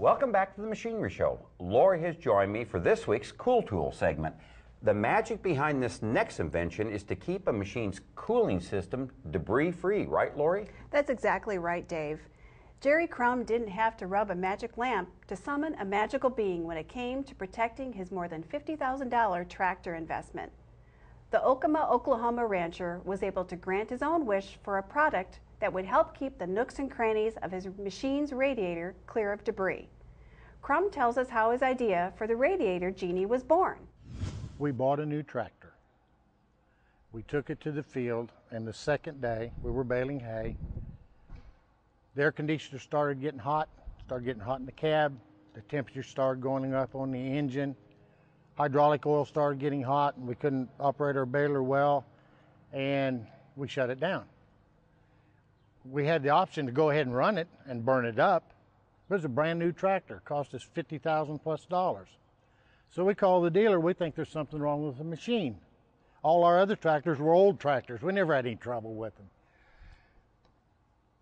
Welcome back to the Machinery Show. Laurie has joined me for this week's Cool Tool segment. The magic behind this next invention is to keep a machine's cooling system debris free, right, Laurie? That's exactly right, Dave. Jerry Crum didn't have to rub a magic lamp to summon a magical being when it came to protecting his more than $50,000 tractor investment. The Okemah, Oklahoma rancher was able to grant his own wish for a product that would help keep the nooks and crannies of his machine's radiator clear of debris. Crum tells us how his idea for the radiator genie was born. We bought a new tractor. We took it to the field, and the second day we were baling hay. The air conditioner started getting hot, started getting hot in the cab. The temperature started going up on the engine. Hydraulic oil started getting hot, and we couldn't operate our baler well, and we shut it down we had the option to go ahead and run it and burn it up. It was a brand new tractor, cost us 50,000 plus dollars. So we called the dealer, we think there's something wrong with the machine. All our other tractors were old tractors. We never had any trouble with them.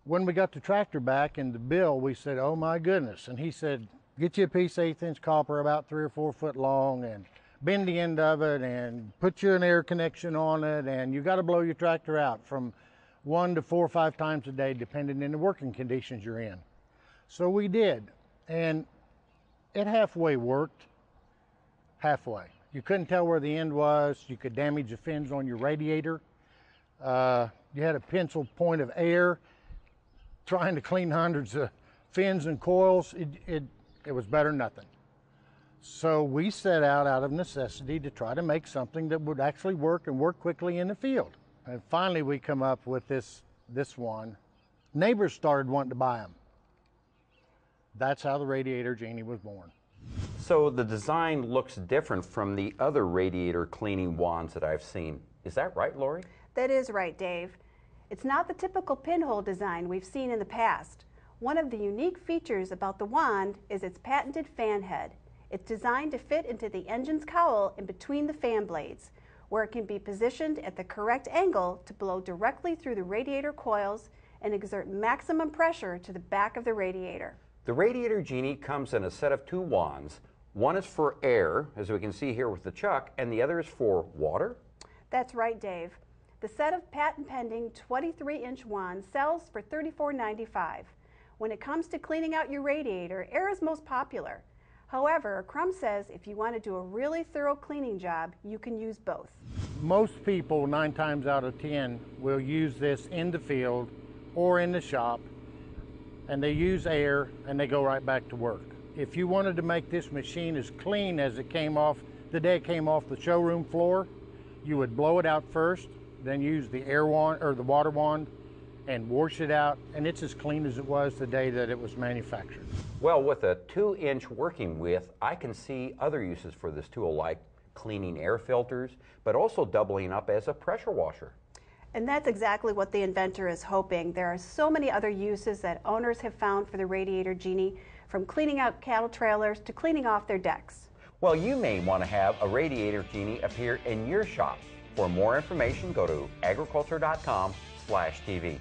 When we got the tractor back in the bill, we said, oh my goodness. And he said, get you a piece of eighth inch copper about three or four foot long and bend the end of it and put you an air connection on it and you got to blow your tractor out from one to four or five times a day, depending on the working conditions you're in. So we did, and it halfway worked. Halfway. You couldn't tell where the end was. You could damage the fins on your radiator. Uh, you had a pencil point of air trying to clean hundreds of fins and coils. It, it, it was better than nothing. So we set out out of necessity to try to make something that would actually work and work quickly in the field. And finally, we come up with this, this one. Neighbors started wanting to buy them. That's how the Radiator Genie was born. So the design looks different from the other radiator cleaning wands that I've seen. Is that right, Laurie? That is right, Dave. It's not the typical pinhole design we've seen in the past. One of the unique features about the wand is its patented fan head. It's designed to fit into the engine's cowl in between the fan blades where it can be positioned at the correct angle to blow directly through the radiator coils and exert maximum pressure to the back of the radiator. The Radiator Genie comes in a set of two wands. One is for air, as we can see here with the chuck, and the other is for water? That's right, Dave. The set of patent pending 23 inch wands sells for $34.95. When it comes to cleaning out your radiator, air is most popular. However, Crum says if you want to do a really thorough cleaning job, you can use both. Most people, nine times out of 10, will use this in the field or in the shop, and they use air and they go right back to work. If you wanted to make this machine as clean as it came off the day it came off the showroom floor, you would blow it out first, then use the air wand or the water wand and wash it out, and it's as clean as it was the day that it was manufactured. Well, with a two inch working width, I can see other uses for this tool like cleaning air filters, but also doubling up as a pressure washer. And that's exactly what the inventor is hoping. There are so many other uses that owners have found for the Radiator Genie, from cleaning out cattle trailers to cleaning off their decks. Well, you may want to have a Radiator Genie appear in your shop. For more information, go to agriculture.com slash TV.